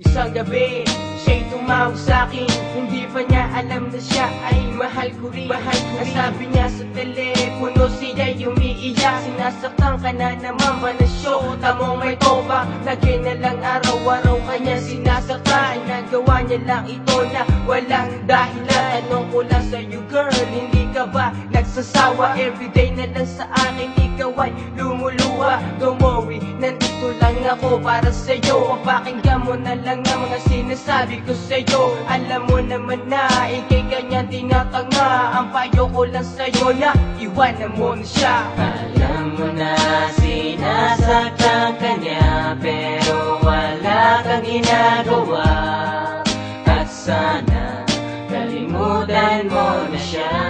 isang gabi Siya'y tumawag sa'kin Hindi pa niya alam na siya ay mahal ko rin. Mahal ko rin. sabi niya sa telepono siya umiiyak. Sinasaktan ka na naman ba na show Tamong may toba. Lagi na lang araw-araw kanya sinasaktan. Nagawa niya lang ito na walang dahilan. Tanong ko lang sa'yo girl Hindi ka ba nagsasawa? Everyday na lang sa akin ikaw ay nandito lang ako para sa'yo. Papakinggan mo na lang ang mga sinasabi ko sa'yo. Alam mo naman na ikay kanya tinatanga. Ang payo ko lang sa'yo na iwanan mo na siya. Alam mo na sinasaktan ka niya Pero wala kang ginagawa. At sana kalimutan mo na siya